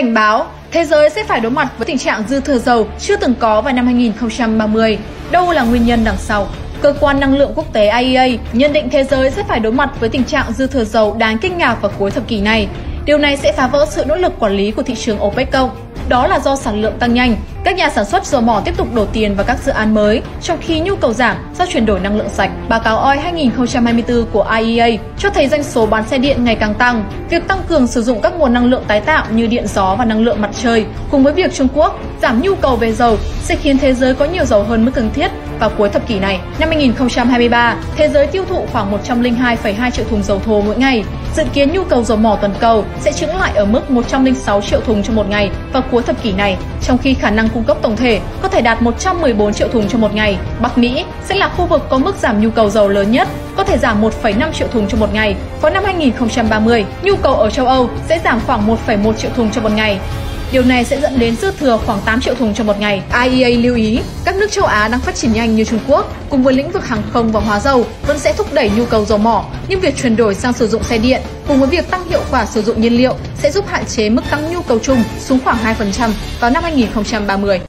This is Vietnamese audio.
Cảnh báo, thế giới sẽ phải đối mặt với tình trạng dư thừa dầu chưa từng có vào năm 2030. Đâu là nguyên nhân đằng sau? Cơ quan năng lượng quốc tế IEA nhận định thế giới sẽ phải đối mặt với tình trạng dư thừa dầu đáng kinh ngạc vào cuối thập kỷ này. Điều này sẽ phá vỡ sự nỗ lực quản lý của thị trường OPEC cộng. Đó là do sản lượng tăng nhanh, các nhà sản xuất dầu mỏ tiếp tục đổ tiền vào các dự án mới, trong khi nhu cầu giảm do chuyển đổi năng lượng sạch. Báo cáo OI 2024 của IEA cho thấy doanh số bán xe điện ngày càng tăng. Việc tăng cường sử dụng các nguồn năng lượng tái tạo như điện gió và năng lượng mặt trời, cùng với việc Trung Quốc giảm nhu cầu về dầu sẽ khiến thế giới có nhiều dầu hơn mức cần thiết vào cuối thập kỷ này. Năm 2023, thế giới tiêu thụ khoảng 102,2 triệu thùng dầu thô mỗi ngày. Dự kiến nhu cầu dầu mỏ toàn cầu sẽ chững lại ở mức 106 triệu thùng trong một ngày vào cuối thập kỷ này, trong khi khả năng cung cấp tổng thể có thể đạt 114 triệu thùng trong một ngày. Bắc Mỹ sẽ là khu vực có mức giảm nhu cầu dầu lớn nhất, có thể giảm 1,5 triệu thùng trong một ngày. Vào năm 2030, nhu cầu ở châu Âu sẽ giảm khoảng 1,1 triệu thùng trong một ngày. Điều này sẽ dẫn đến dư thừa khoảng 8 triệu thùng trong một ngày. IEA lưu ý, các nước châu Á đang phát triển nhanh như Trung Quốc, cùng với lĩnh vực hàng không và hóa dầu vẫn sẽ thúc đẩy nhu cầu dầu mỏ, nhưng việc chuyển đổi sang sử dụng xe điện cùng với việc tăng hiệu quả sử dụng nhiên liệu sẽ giúp hạn chế mức tăng nhu cầu chung xuống khoảng 2% vào năm 2030.